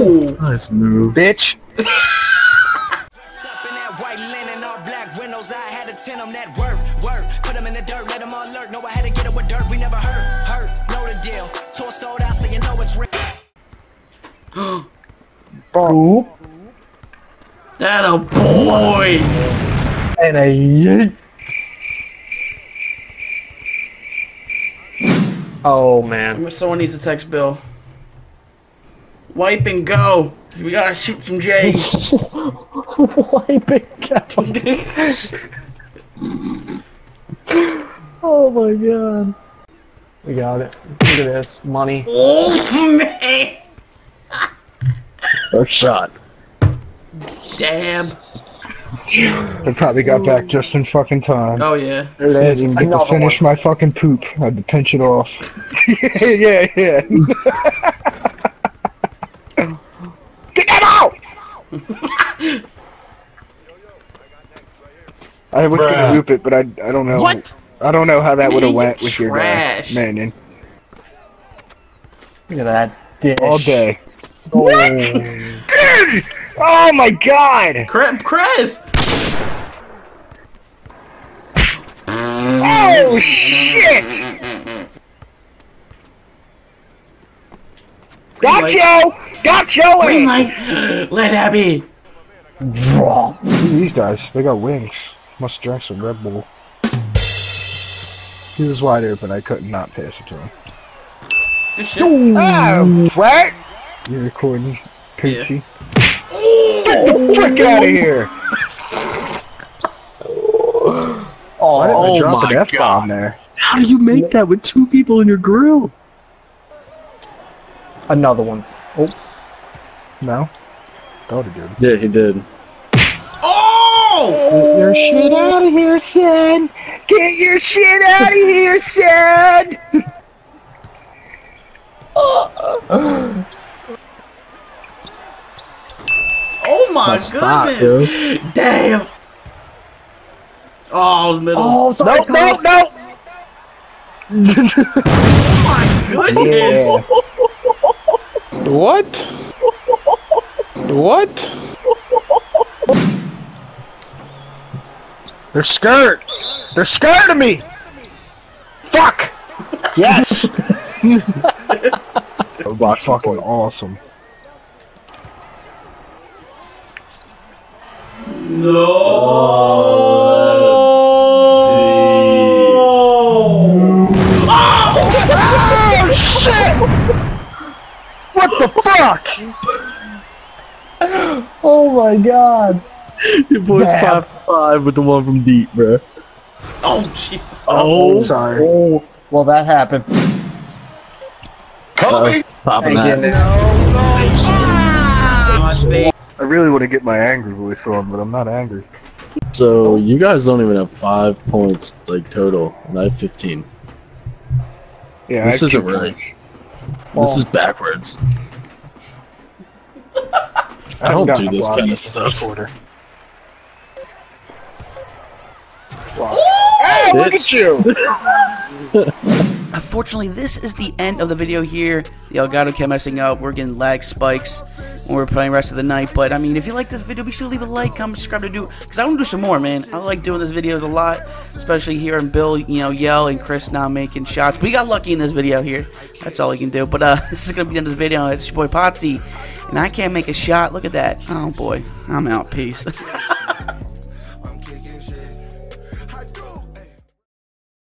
Ooh. Nice move. Bitch. Step that white linen, all black windows. I had to tend them that work, work. Put them in the dirt, let them all lurk. No, I had to get it with dirt. We never hurt, hurt. Know the deal. Tour sold out, so you know it's real. Boop. That a boy. And a yeet. Oh man. Someone needs to text Bill. Wipe and go. We gotta shoot some J's. Wipe it out. oh my god. We got it. Look at this. Money. oh man. First shot. Damn. I probably got back just in fucking time. Oh yeah. There it I is. didn't get to finish one. my fucking poop. I had to pinch it off. yeah, yeah. Get that out! I was Bruh. gonna loop it, but I I don't know. What? I don't know how that would have went you with your uh, trash. guy, Mannion. Look at that dish. All day. Oh. Dude! Oh my god! Crap, Crest. Oh shit! Got you! Got you! Green light. Let that be. Draw. These guys, they got wings. Must drink some Red Bull. He was wide open, I couldn't pass it to him. Good shit. Oh, what? You're recording, Poochie. Ooh. Get the frick out of here! Why did I Oh drop my an F-bomb there? How do you make that with two people in your grill? Another one. Oh. No? Thought he did. Yeah, he did. Oh. Get your shit out of here, son! Get your shit out of here, son! Oh my Nice spot, goodness. Damn. Oh, the middle. Oh, sorry. Nope, nope, nope! Oh my goodness. Oh yeah. What? What? They're scared! They're scared of me! Fuck! Yes! Box Fucking awesome. No. Oh, oh shit! What the fuck? Oh my god. Your boy's Damn. five five with the one from deep, bro. Oh Jesus. Oh, sorry. Oh, well that happened. Uh, it's popping Ain't getting that. it. God, face. I really want to get my angry voice on, but I'm not angry. So you guys don't even have five points like total, and I have fifteen. Yeah, This I isn't two right. points. This is backwards. I don't do this kind of the first stuff. quarter. Hey, look at you! Unfortunately, this is the end of the video here. The Elgato kept messing up. We're getting lag spikes when we're playing rest of the night. But, I mean, if you like this video, be sure to leave a like, comment, subscribe to do Because I want to do some more, man. I like doing these videos a lot. Especially hearing Bill, you know, yell and Chris now making shots. But we got lucky in this video here. That's all we can do. But, uh, this is going to be the end of the video. It's your boy, Pottsy. And I can't make a shot. Look at that. Oh, boy. I'm out. Peace.